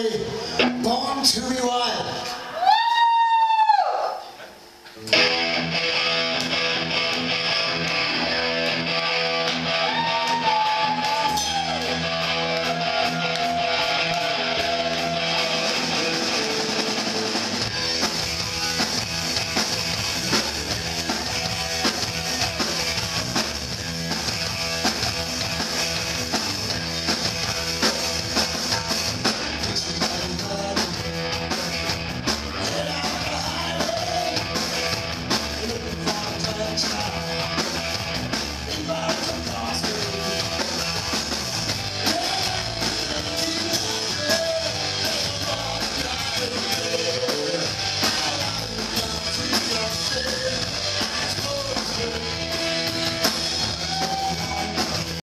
everybody. Born to be wild. stop.